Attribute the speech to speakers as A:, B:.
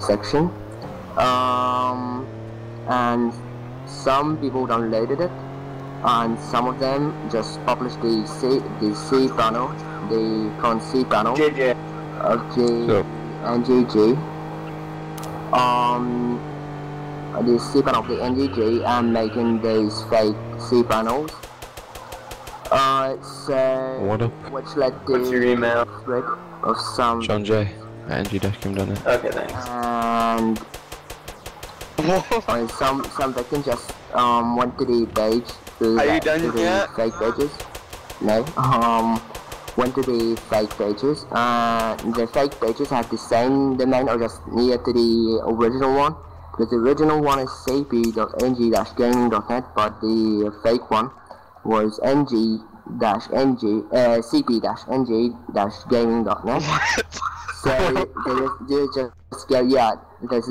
A: section. Um, and some people downloaded it, and some of them just published the C the C panel, the current C panel
B: JJ.
A: of J
C: So-
A: NGG. Um, the C panel of the NGG and making these fake C panels. Uh, so
C: What up?
A: which led to
B: What's your email?
A: of some
C: Sean J at ng.com.net.
B: Okay, thanks.
A: and uh, some some victims just um went to the page to,
B: Are you done
A: to the
B: yet?
A: fake pages. No. Um went to the fake pages. Uh the fake pages had the same domain or just near to the original one. Because the original one is cp.ng-gaming.net but the fake one was ng dash ng uh, cp-ng dash gaming.net. So they just, they just yeah there's